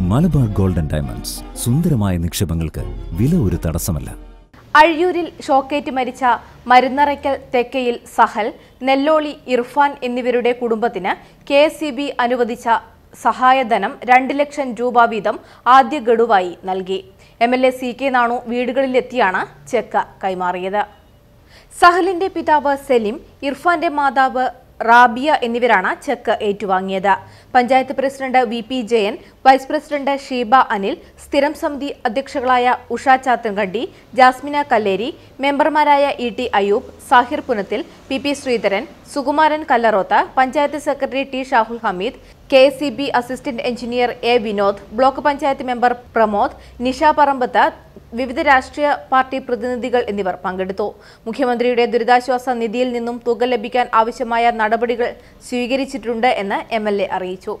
Malabar golden diamonds സുന്ദരമായ നിക്ഷേപങ്ങൾക്ക് വില ഒരു തടസ്സമല്ല. അഴിയൂരിൽ ഷോക്കേറ്റ് മരിച്ച മരുന്നറയ്ക്കൽ തെക്കയിൽ സഹൽ നെല്ലോളി ഇർഫാൻ എന്നിവരുടെ കുടുംബത്തിന് കെ അനുവദിച്ച സഹായധനം രണ്ട് ലക്ഷം രൂപ വീതം ആദ്യ ഗഡുവായി നൽകി. M L A C K Nanu വീടുകളിലെത്തിയാണ് check കൈമാറിയത്. സഹലിന്റെ പിതാവ് സെലിം ഇർഫാന്റെ മാതാവ് റാബിയ എന്നിവരാണ് check ഏറ്റുവാങ്ങിയത്. Panchayat president V P Jayan vice president Sheeba Anil സ്ഥിരം സമിതി അധ്യക്ഷകളായ ഉഷ ചാത്തൻകണ്ടി ജാസ്മിന കല്ലേരി മെമ്പർമാരായ E T Ayoob Sahir Punathil P P Sreedharan Sukumaran Kallaroth panchayat secretary T Shahul Hameed K C B assistant engineer A Vinod block panchayat member Pramod Nisha Parambath വിവിധ രാഷ്ട്രീയ party പ്രതിനിധികൾ എന്നിവർ പങ്കെടുത്തു. മുഖ്യമന്ത്രിയുടെ ദുരിതാശ്വാസ നിധിയിൽ നിന്നും തുക ലഭിക്കാൻ ആവശ്യമായ നടപടികൾ സ്വീകരിച്ചിട്ടുണ്ട് എന്ന് എം അറിയിച്ചു.